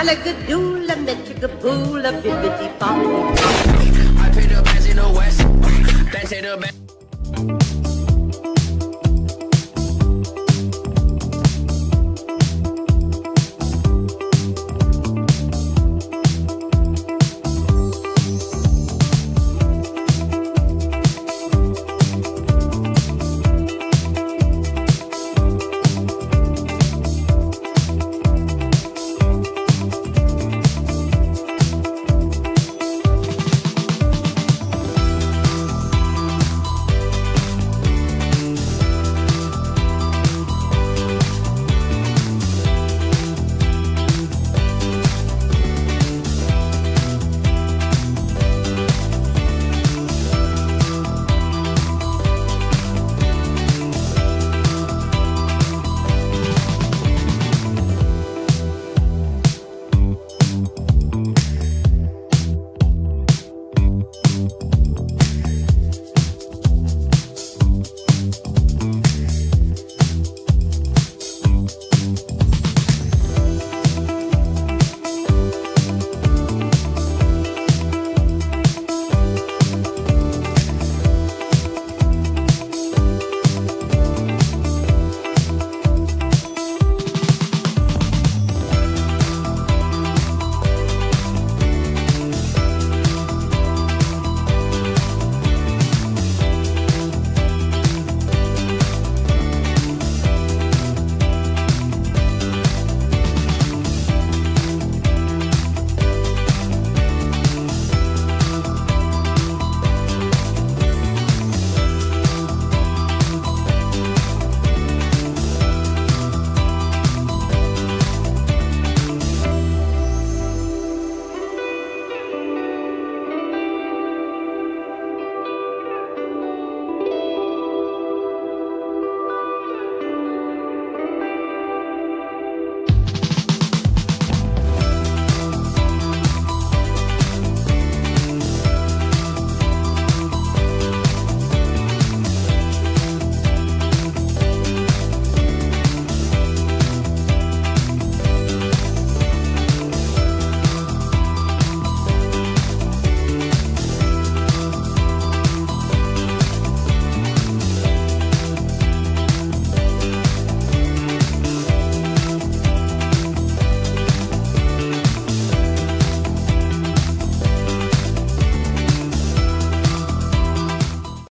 Malagadoola, Metchigaboola, bibbidi bobbidi. I paid the bands in the west, bands in the back.